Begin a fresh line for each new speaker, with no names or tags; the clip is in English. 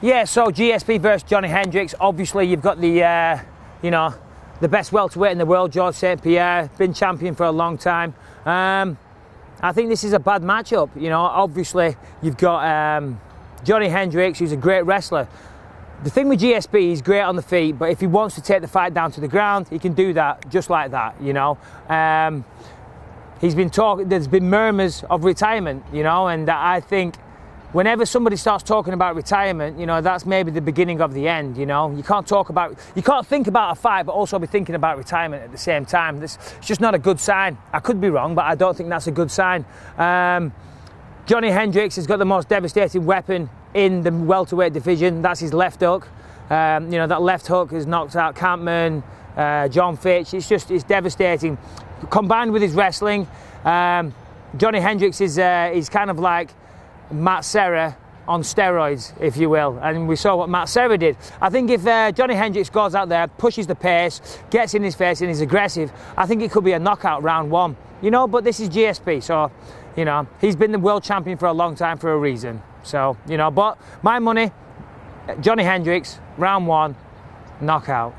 Yeah, so GSP versus Johny Hendricks. Obviously, you've got the, uh, you know, the best welterweight in the world, Georges St. Pierre, been champion for a long time. Um, I think this is a bad matchup. You know, obviously, you've got um, Johny Hendricks, who's a great wrestler. The thing with GSP, he's great on the feet, but if he wants to take the fight down to the ground, he can do that just like that, you know. Um, he's been talking, there's been murmurs of retirement, you know, and I think whenever somebody starts talking about retirement, you know, that's maybe the beginning of the end, you know. You can't talk about, you can't think about a fight, but also be thinking about retirement at the same time. It's just not a good sign. I could be wrong, but I don't think that's a good sign. Um, Johny Hendricks has got the most devastating weapon in the welterweight division. That's his left hook. Um, you know, that left hook has knocked out Kampmann, uh, Jon Fitch. It's just, it's devastating. Combined with his wrestling, um, Johny Hendricks is, uh, is kind of like, Matt Serra on steroids, if you will. And we saw what Matt Serra did. I think if uh, Johny Hendricks goes out there, pushes the pace, gets in his face and is aggressive, I think it could be a knockout round one. You know, but this is GSP, so, you know, he's been the world champion for a long time for a reason. So, you know, but my money, Johny Hendricks, round one, knockout.